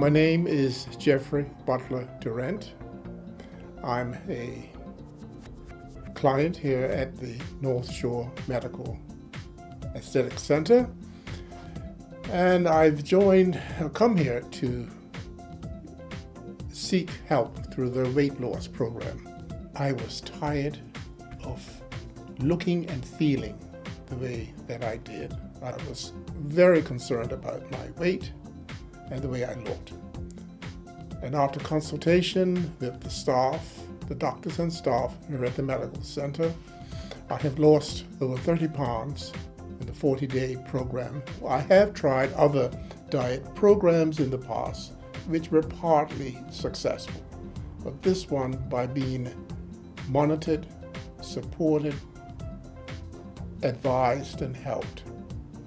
My name is Jeffrey Butler Durant. I'm a client here at the North Shore Medical Aesthetic Center. And I've joined, I've come here to seek help through the weight loss program. I was tired of looking and feeling the way that I did. I was very concerned about my weight and the way I looked. And after consultation with the staff, the doctors and staff here at the medical center, I have lost over 30 pounds in the 40 day program. I have tried other diet programs in the past, which were partly successful. But this one, by being monitored, supported, advised, and helped,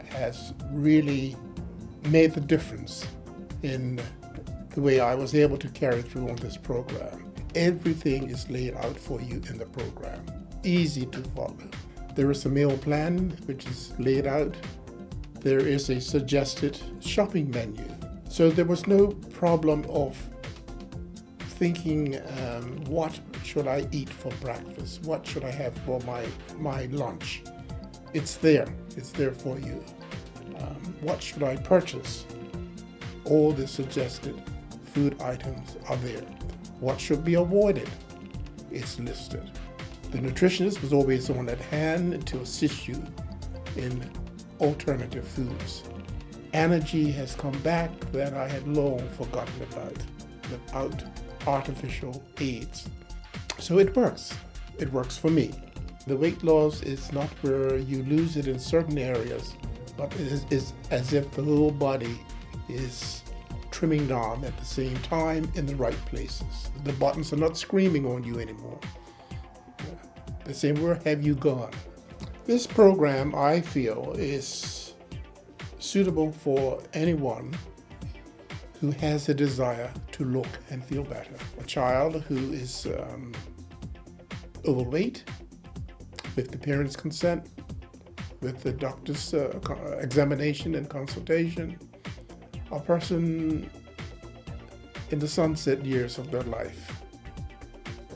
has really made the difference in the way I was able to carry through on this program. Everything is laid out for you in the program, easy to follow. There is a meal plan which is laid out. There is a suggested shopping menu. So there was no problem of thinking um, what should I eat for breakfast? What should I have for my, my lunch? It's there, it's there for you. Um, what should I purchase? All the suggested food items are there. What should be avoided? It's listed. The nutritionist was always on at hand to assist you in alternative foods. Energy has come back that I had long forgotten about without artificial aids. So it works. It works for me. The weight loss is not where you lose it in certain areas, but it is, is as if the whole body is trimming down at the same time in the right places. The buttons are not screaming on you anymore. They say, Where have you gone? This program, I feel, is suitable for anyone who has a desire to look and feel better. A child who is um, overweight, with the parents' consent, with the doctor's uh, examination and consultation, a person in the sunset years of their life,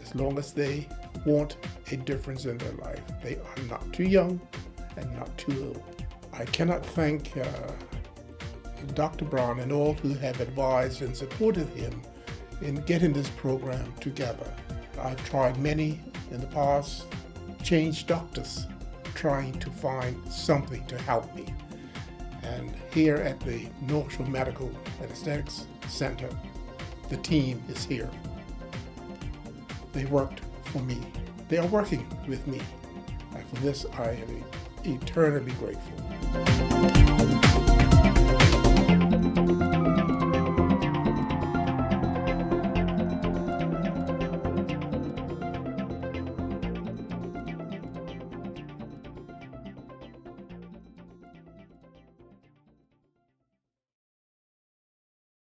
as long as they want a difference in their life. They are not too young and not too old. I cannot thank uh, Dr. Brown and all who have advised and supported him in getting this program together. I've tried many in the past, changed doctors, trying to find something to help me. And here at the North Shore Medical Aesthetics Center, the team is here. They worked for me. They are working with me. And for this, I am eternally grateful.